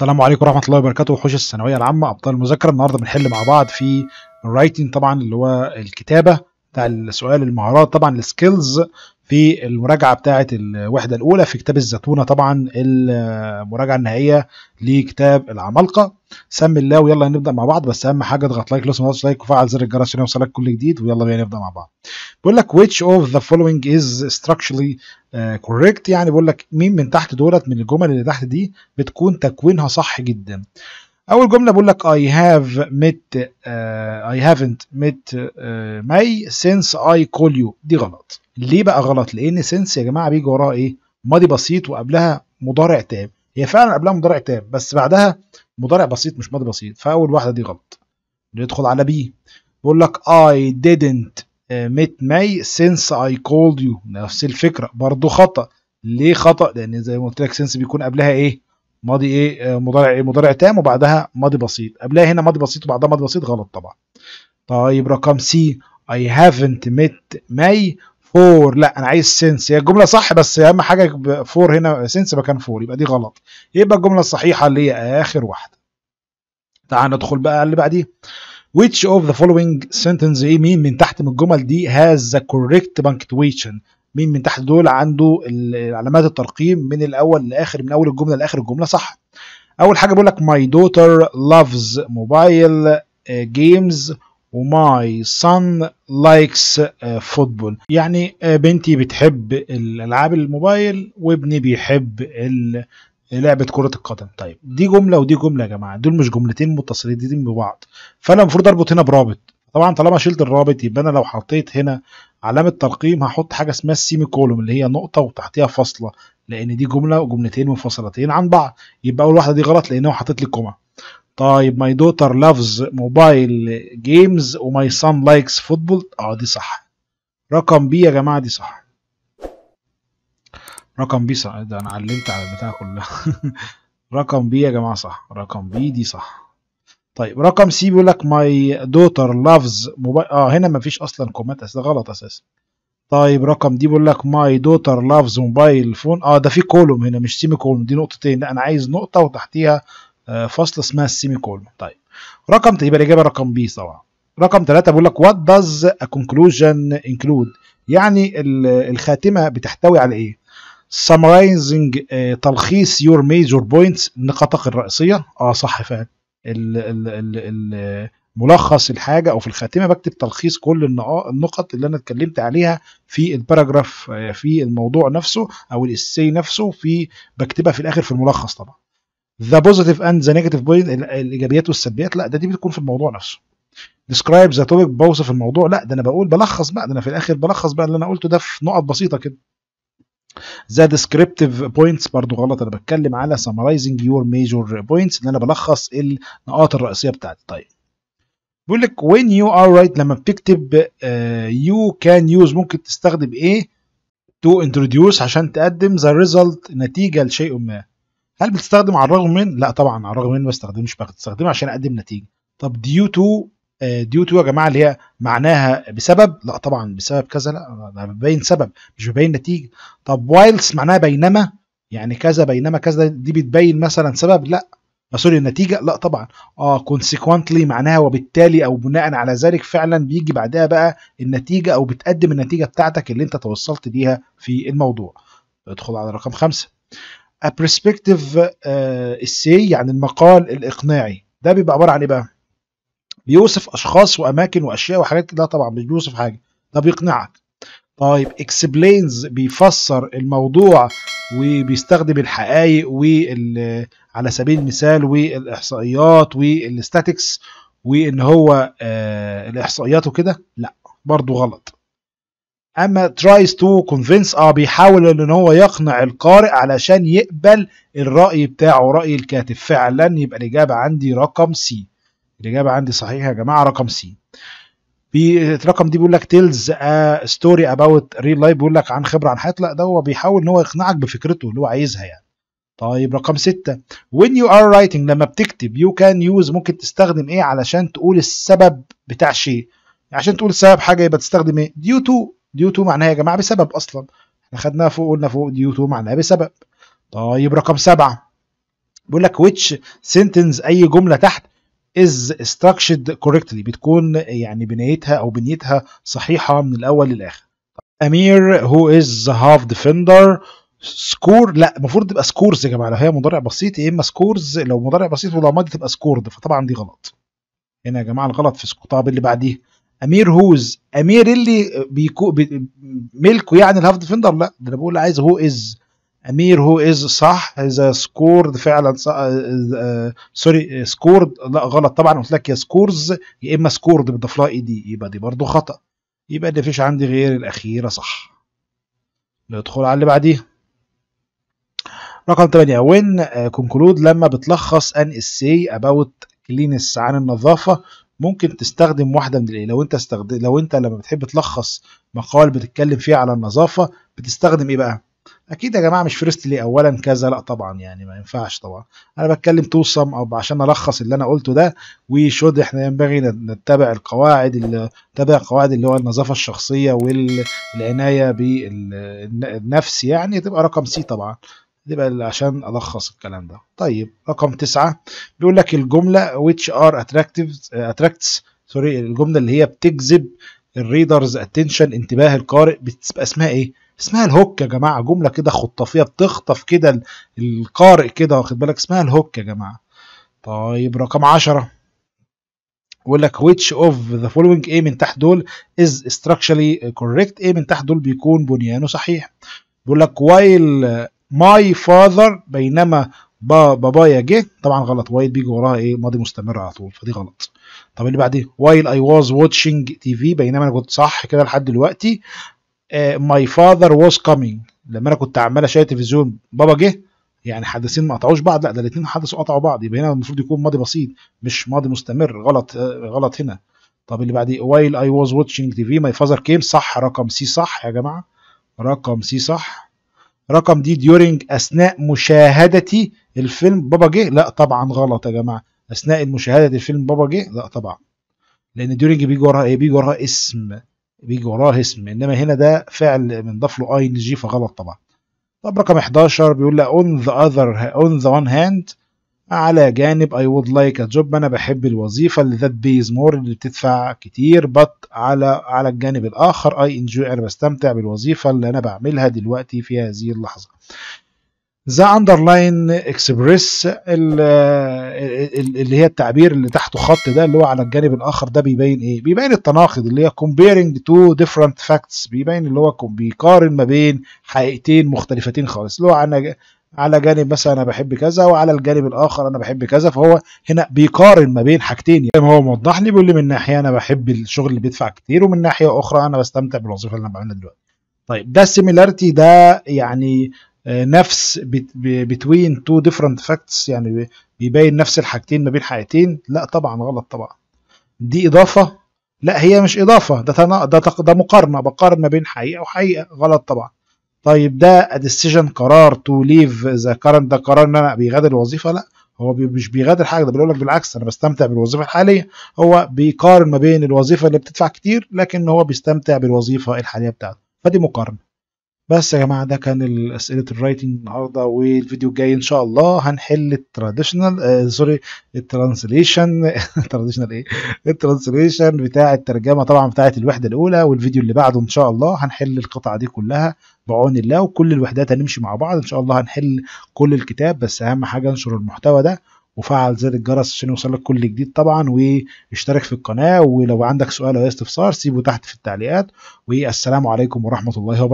السلام عليكم ورحمة الله وبركاته. وحوش الثانوية العامة. أبطال المذاكرة النهاردة بنحل مع بعض في ال writing طبعا اللي هو الكتابة بتاع السؤال المهارات طبعا ال skills في المراجعة بتاعة الوحدة الأولى في كتاب الزتونة طبعا المراجعة النهائية لكتاب العمالقة. سمي الله ويلا نبدأ مع بعض بس أهم حاجة اضغط like لو سمحت like وفعل زر الجرس عشان يوصلك كل جديد ويلا بينا نبدأ مع بعض. بيقول لك which of the following is structurally uh, correct يعني بيقول لك مين من تحت دولت من الجمل اللي تحت دي بتكون تكوينها صح جدا. أول جملة بقول لك I have met uh, I haven't met uh, May since I call you. دي غلط. ليه بقى غلط؟ لأن since يا جماعة بيجي وراها إيه؟ ماضي بسيط وقبلها مضارع تام. هي فعلا قبلها مضارع تام بس بعدها مضارع بسيط مش ماضي بسيط. فأول واحدة دي غلط. ندخل على بي بقول لك I didn't met May since I called you. نفس الفكرة. برضو خطأ. ليه خطأ؟ لأن زي ما قلت لك since بيكون قبلها إيه؟ ماضي إيه؟ مضارع إيه؟ مضارع تام وبعدها ماضي بسيط. قبلها هنا ماضي بسيط وبعدها ماضي بسيط. غلط طبعا. طيب رقم C I haven't met May for لا أنا عايز since هي الجملة صح بس أهم حاجة for هنا since مكان for. يبقى دي غلط. يبقى الجملة الصحيحة اللي هي آخر واحدة. تعال ندخل بقى اللي بعديه. Which of the following sentence إيه مين من تحت من الجمل دي has the correct punctuation مين من تحت دول عنده علامات الترقيم من الأول لآخر من أول الجملة لآخر الجملة؟ صح. أول حاجة بقول لك my daughter loves mobile games. وماي son likes football. يعني بنتي بتحب الألعاب الموبايل وابني بيحب لعبة كرة القدم. طيب دي جملة ودي جملة يا جماعة. دول مش جملتين متصلين ببعض. فأنا المفروض أربط هنا برابط. طبعا طالما شلت الرابط يبقى أنا لو حطيت هنا علامة ترقيم هحط حاجة اسمها ال semicolon اللي هي نقطة وتحتها فاصلة لأن دي جملة وجملتين منفصلتين عن بعض. يبقى أول واحدة دي غلط لأن هو حاطط لي comma. طيب my daughter loves mobile games و my son likes football آه دي صح. رقم B يا جماعة دي صح. رقم B صح. ده أنا علمت على البتاع كلها. رقم B يا جماعة صح. رقم B دي صح. طيب رقم C بيقول لك my daughter loves mobile آه هنا مفيش أصلا كومات أساسا غلط أساسا. طيب رقم D بيقول لك my daughter loves mobile phone آه ده في colon هنا مش semicolon دي نقطتين. لا أنا عايز نقطة وتحتيها فاصله اسمها ال semicolon طيب. رقم يبقى الإجابة رقم B طبعا. رقم ثلاثة بيقول لك what does conclusion include يعني الخاتمة بتحتوي على إيه؟ summarizing تلخيص your major points نقاطك الرئيسية. آه صح فعلا. ملخص الحاجة أو في الخاتمة بكتب تلخيص كل النقط اللي أنا اتكلمت عليها في ال paragraph في الموضوع نفسه أو ال essay نفسه في بكتبها في الآخر في الملخص طبعا. the positive and the negative point الإيجابيات والسلبيات لا ده دي بتكون في الموضوع نفسه. describe the topic بوصف الموضوع لا ده أنا بقول بلخص بقى ده أنا في الآخر بلخص بقى اللي أنا قلته ده في نقط بسيطة كده. the descriptive points برضو غلط أنا بتكلم على summarizing your major points إن أنا بلخص النقاط الرئيسية بتاعتي. طيب. بيقول لك when you write لما بتكتب uh, you can use ممكن تستخدم إيه؟ to introduce عشان تقدم the result نتيجة لشيء ما. هل بتستخدم على الرغم من؟ لا طبعا على الرغم من ما بستخدمش بستخدمها عشان أقدم نتيجة. طب due to due to يا جماعة اللي هي معناها بسبب؟ لا طبعا بسبب كذا لا ده ببين سبب مش ببين نتيجة. طب whilst معناها بينما يعني كذا بينما كذا دي بتبين مثلا سبب؟ لا. sorry النتيجة؟ لا طبعا. آه consequently معناها وبالتالي أو بناء على ذلك فعلا بيجي بعدها بقى النتيجة أو بتقدم النتيجة بتاعتك اللي أنت توصلت ليها في الموضوع. ادخل على رقم خمسة. A perspective السي uh, يعني المقال الإقناعي. ده بيبقى عبارة عن إيه بقى؟ بيوصف أشخاص وأماكن وأشياء وحاجات كده. طبعا مش بيوصف حاجة. ده بيقنعك. طيب explains بيفسر الموضوع وبيستخدم الحقائق وال على سبيل المثال والإحصائيات والستاتكس وإن هو آه الإحصائيات وكده. لا برضو غلط. أما tries to convince آه بيحاول إن هو يقنع القارئ علشان يقبل الرأي بتاعه رأي الكاتب. فعلا يبقى الإجابة عندي رقم C الإجابة عندي صحيحة يا جماعة رقم C الرقم D بيقول لك tells story about real life بيقول لك عن خبرة عن حياة. لا ده هو بيحاول إن هو يقنعك بفكرته اللي هو عايزها يعني. طيب رقم ستة. When you are writing لما بتكتب you can use ممكن تستخدم إيه علشان تقول السبب بتاع شيء؟ عشان تقول سبب حاجة يبقى تستخدم إيه؟ due to due to معناها يا جماعة بسبب أصلا. إحنا خدناها فوق قلنا فوق due to معناها بسبب. طيب رقم سبعة. بيقول لك which sentence أي جملة تحت is structured correctly. بتكون يعني بنيتها أو بنيتها صحيحة من الأول للآخر. أمير who is half defender. score لا المفروض تبقى scores يا جماعة. لو هي مضارع بسيط يا إما scores لو مضارع بسيط ولو ماضي تبقى scored فطبعا دي غلط. هنا يا جماعة الغلط في score طب اللي بعديه. أمير whose. أمير اللي بيكو بي ملكه يعني ال half defender؟ لا ده أنا بقول عايز who is. أمير who is صح؟ اذا scored فعلا صح آه sorry scored. لا غلط. طبعا قلت لك يا scores يا إما scored بتضاف لها ed. يبقى دي برضو خطأ. يبقى ده فيش عندي غير الأخيرة صح. ندخل على اللي بعديه. رقم 8 when conclude لما بتلخص an essay about cleanness عن النظافة. ممكن تستخدم واحدة من الإيه؟ لو أنت استخدم لو أنت لما بتحب تلخص مقال بتتكلم فيه على النظافة بتستخدم إيه بقى؟ أكيد يا جماعة مش فيرستلي اولا كذا لأ طبعا يعني ما ينفعش طبعا. أنا بتكلم توصم أو عشان ألخص اللي أنا قلته ده وشود إحنا ينبغي نتبع القواعد نتبع قواعد اللي هو النظافة الشخصية والعنايه بالنفس يعني تبقى رقم سي طبعا. تبقى عشان ألخص الكلام ده. طيب رقم تسعة بيقول لك الجملة which are attractive attracts sorry الجملة اللي هي بتجذب ال readers attention انتباه القارئ بتبقى اسمها إيه؟ اسمها ال hook يا جماعة. جملة كده خطافية بتخطف كده القارئ كده واخد بالك؟ اسمها ال hook يا جماعة. طيب رقم 10 بيقول لك which of the following إيه من تحت دول is structurally correct إيه من تحت دول بيكون بنيانه صحيح. بيقول لك while my father بينما بابايا جه. طبعا غلط. while بيجي وراها إيه؟ ماضي مستمر على طول. فدي غلط. طب اللي بعديه؟ while I was watching TV بينما أنا كنت صح كده لحد دلوقتي my father was coming لما أنا كنت عمال أشاهد تلفزيون بابا جه. يعني حدثين ما قطعوش بعض. لا ده الاثنين حدثوا قطعوا بعض. يبقى هنا المفروض يكون ماضي بسيط مش ماضي مستمر. غلط غلط هنا. طب اللي بعديه؟ while I was watching TV my father came. صح. رقم C صح يا جماعة. رقم C صح. رقم D during أثناء مشاهدتي الفيلم بابا جه. لا طبعا غلط يا جماعة. أثناء المشاهدة الفيلم بابا جه. لا طبعا. لأن during بيجي وراها إيه؟ بيجي وراها اسم. بيجي وراه اسم. إنما هنا ده فعل بنضاف له ing فغلط طبعا. طب رقم 11 بيقول لك on the other on the one hand على جانب I would like a job. أنا بحب الوظيفة اللي that pays more اللي بتدفع كتير. But على على الجانب الآخر I enjoy أنا بستمتع بالوظيفة اللي أنا بعملها دلوقتي في هذه اللحظة. the underline express اللي هي التعبير اللي تحته خط ده اللي هو على الجانب الآخر ده بيبين إيه؟ بيبين التناقض اللي هي comparing two different facts. بيبين اللي هو بيقارن ما بين حقيقتين مختلفتين خالص. اللي هو على على جانب مثلا أنا بحب كذا وعلى الجانب الآخر أنا بحب كذا فهو هنا بيقارن ما بين حاجتين. يعني هو موضح لي بيقول لي من ناحية أنا بحب الشغل اللي بيدفع كتير ومن ناحية أخرى أنا بستمتع بالوظيفة اللي أنا بعملها دلوقتي. طيب ده ال similarity ده يعني نفس between two different facts يعني بيبين نفس الحاجتين ما بين حقيقتين لا طبعا غلط طبعا. دي إضافة؟ لا هي مش إضافة. ده. ده مقارنة بقارن ما بين حقيقة وحقيقة. غلط طبعا. طيب ده decision قرار to leave. ذا current ده قرار إن أنا بيغادر الوظيفة لا. هو مش بيغادر حاجة ده بيقول لك بالعكس أنا بستمتع بالوظيفة الحالية. هو بيقارن ما بين الوظيفة اللي بتدفع كتير لكن هو بيستمتع بالوظيفة الحالية بتاعته. فدي مقارنة. بس يا جماعة ده كان أسئلة ال writing النهارده والفيديو الجاي إن شاء الله هنحل ال traditional sorry ال translation ال traditional إيه؟ ال translation بتاع الترجمة طبعا بتاعه الوحدة الأولى والفيديو اللي بعده إن شاء الله هنحل القطعة دي كلها بعون الله وكل الوحدات هنمشي مع بعض إن شاء الله هنحل كل الكتاب. بس أهم حاجة انشر المحتوى ده وفعل زر الجرس عشان يوصلك كل جديد طبعا واشترك في القناة ولو عندك سؤال أو استفسار سيبه تحت في التعليقات. والسلام عليكم ورحمة الله وبركاته.